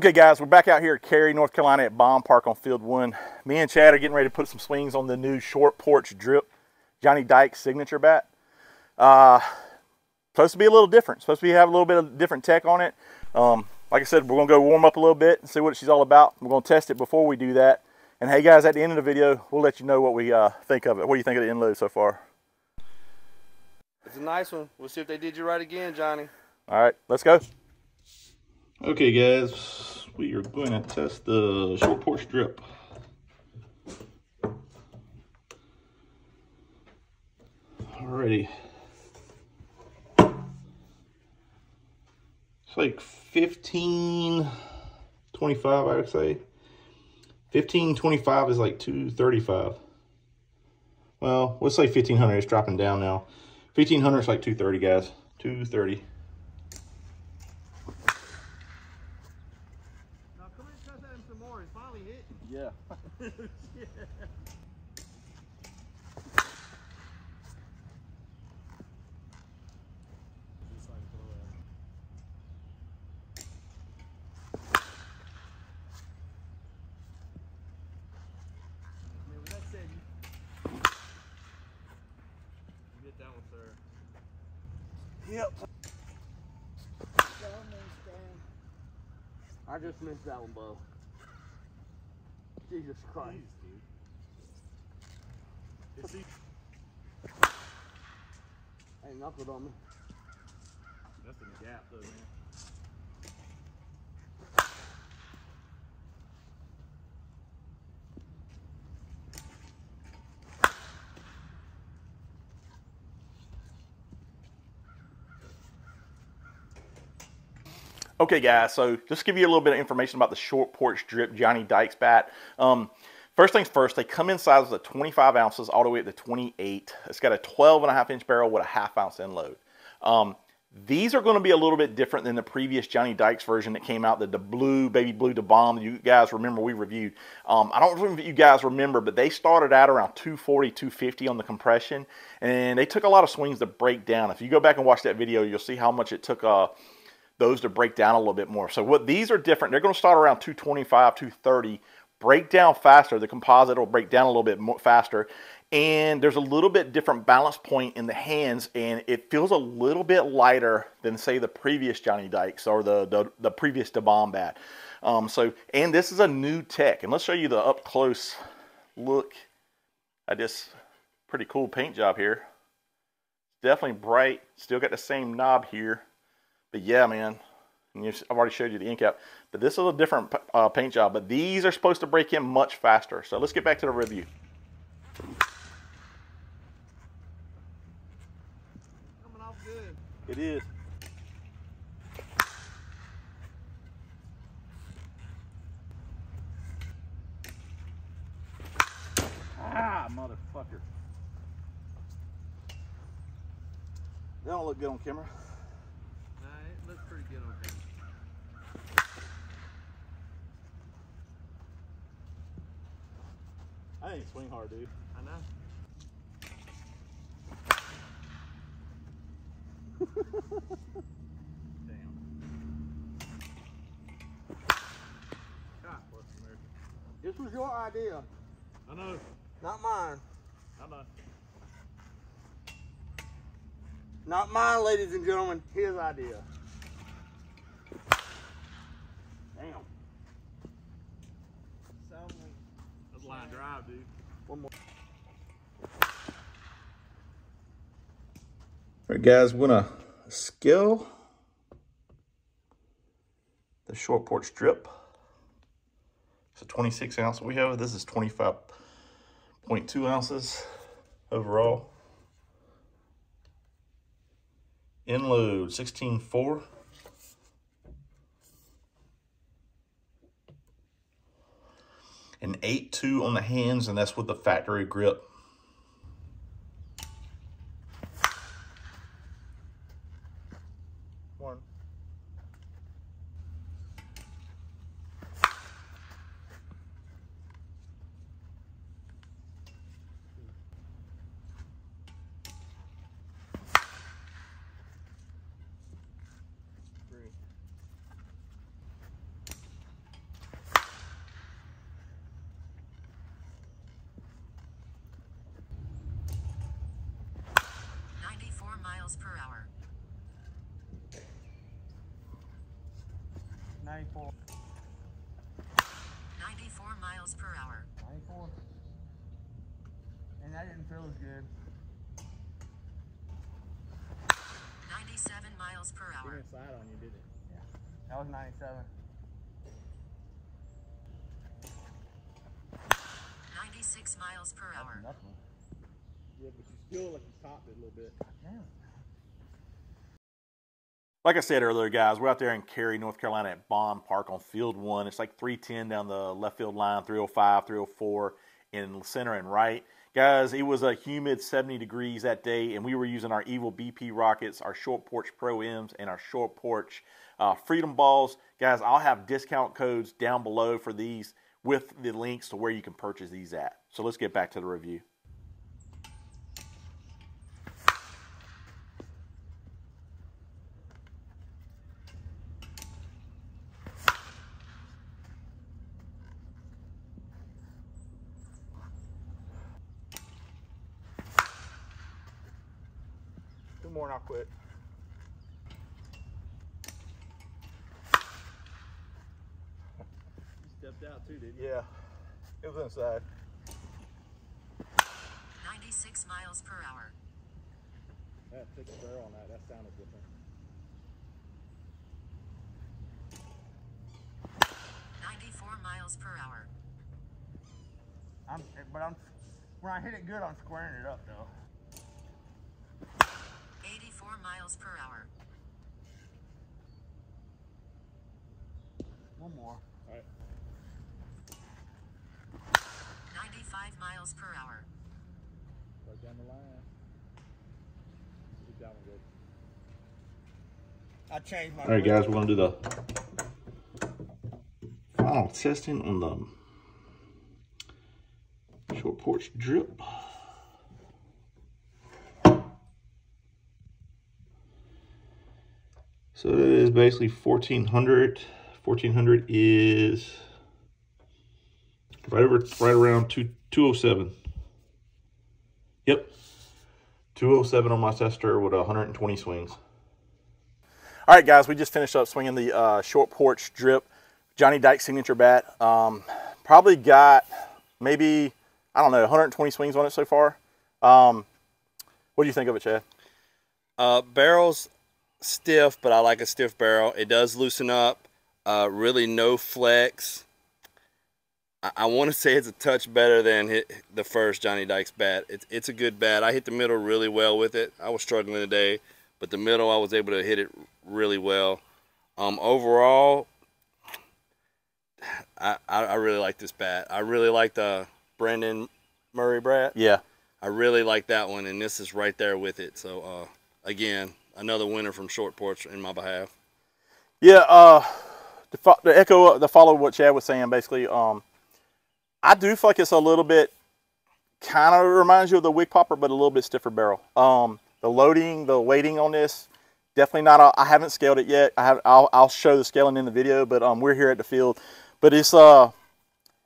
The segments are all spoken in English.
Okay guys, we're back out here at Cary, North Carolina at Bond Park on field one. Me and Chad are getting ready to put some swings on the new short porch drip Johnny Dykes signature bat. Uh, supposed to be a little different. Supposed to be have a little bit of different tech on it. Um, like I said, we're gonna go warm up a little bit and see what she's all about. We're gonna test it before we do that. And hey guys, at the end of the video, we'll let you know what we uh, think of it. What do you think of the end load so far? It's a nice one. We'll see if they did you right again, Johnny. All right, let's go. Okay guys, we are going to test the short porch drip. Alrighty. It's like 15, 25 I would say. 15, 25 is like 235. Well, let's say 1500, it's dropping down now. 1500 is like 230 guys, 230. Yeah. Yep. I just missed that one, Bo. Jesus Christ. dude. Ain't knuckled on me. That's in the gap though, man. Okay, guys, so just give you a little bit of information about the short porch drip Johnny Dykes bat. Um, first things first, they come in sizes of 25 ounces all the way up to 28. It's got a 12 and a half inch barrel with a half ounce end load. Um, these are going to be a little bit different than the previous Johnny Dykes version that came out, the, the blue, baby blue to bomb. You guys remember we reviewed. Um, I don't know if you guys remember, but they started out around 240, 250 on the compression, and they took a lot of swings to break down. If you go back and watch that video, you'll see how much it took uh, those to break down a little bit more. So what these are different. They're going to start around 225, 230, break down faster. The composite will break down a little bit more faster. And there's a little bit different balance point in the hands and it feels a little bit lighter than say the previous Johnny Dykes or the, the, the previous DeBomb bat. Um, so, and this is a new tech. And let's show you the up close look at this pretty cool paint job here. Definitely bright. Still got the same knob here. But yeah, man, I've already showed you the ink cap. But this is a different uh, paint job. But these are supposed to break in much faster. So let's get back to the review. Coming off good. It is. Ah, motherfucker. They don't look good on camera. Nah, it looks pretty good on camera. I ain't swing hard, dude. I know. Damn. God bless America. This was your idea, I know. not mine. I know. Not mine, ladies and gentlemen. His idea. Damn. Sound like That's line drive, dude. One more. All right, guys, we're gonna scale the short porch drip. It's a 26 ounce we have. This is 25.2 ounces overall. End load 16.4. An 8.2 on the hands, and that's with the factory grip. One. Three. 94. 94 miles per hour. 94. And that didn't feel as good. 97 miles per hour. slide on you, did it? That was 97. 96 miles per hour. Nothing. Yeah, but you still like you topped it a little bit. Damn. Like I said earlier, guys, we're out there in Cary, North Carolina at Bond Park on field one. It's like 310 down the left field line, 305, 304 in center and right. Guys, it was a humid 70 degrees that day, and we were using our Evil BP rockets, our Short Porch Pro M's, and our Short Porch uh, Freedom Balls. Guys, I'll have discount codes down below for these with the links to where you can purchase these at. So let's get back to the review. More and I'll quit. stepped out too, did you Yeah. It was inside. 96 miles per hour. That took a barrel on that. That sounded different. 94 miles per hour. I'm, but I'm, when I hit it good, I'm squaring it up though. Miles per hour. One more. All right. 95 miles per hour. Right down the line. Keep that one good. I changed my. All right, guys, we're gonna do the final testing on the short porch drip. So that is basically 1400. 1400 is right over, right around two, 207. Yep. 207 on my tester with 120 swings. All right, guys, we just finished up swinging the uh, short porch drip Johnny Dyke signature bat. Um, probably got maybe, I don't know, 120 swings on it so far. Um, what do you think of it, Chad? Uh, barrel's stiff, but I like a stiff barrel. It does loosen up. Uh, really no flex. I, I want to say it's a touch better than hit the first Johnny Dykes bat. It's it's a good bat. I hit the middle really well with it. I was struggling today, but the middle I was able to hit it really well. Um, overall, I, I, I really like this bat. I really like the Brandon Murray bat. Yeah. I really like that one, and this is right there with it. So, uh, again, another winner from Short Porch in my behalf. Yeah, uh, to, fo- echo, to follow what Chad was saying, basically, um, I do feel like it's a little bit, kind of reminds you of the Wig Popper, but a little bit stiffer barrel. Um, the loading, the weighting on this, definitely not. a- I haven't scaled it yet. I have. I'll, I'll show the scaling in the video, but um, we're here at the field. But it's uh,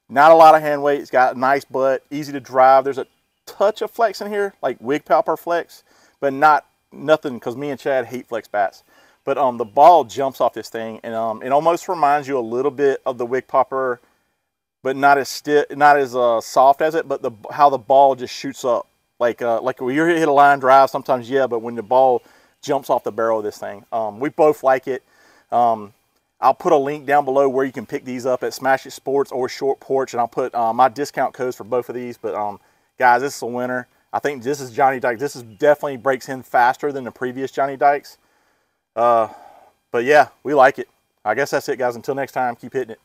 not a lot of hand weight. It's got a nice butt, easy to drive. There's a touch of flex in here, like Wig Popper flex, but not nothing because me and Chad hate flex bats. But um, the ball jumps off this thing, and um, it almost reminds you a little bit of the Wig Popper, but not as stiff, not as uh, soft as it. But the how the ball just shoots up, like uh, like when you hit a line drive, sometimes yeah, but when the ball jumps off the barrel of this thing, um, we both like it. Um, I'll put a link down below where you can pick these up at Smash It Sports or Short Porch, and I'll put uh, my discount codes for both of these. But um, guys, this is a winner. I think this is Johnny Dykes. This is definitely breaks in faster than the previous Johnny Dykes. Uh, but yeah, we like it. I guess that's it, guys. Until next time, keep hitting it.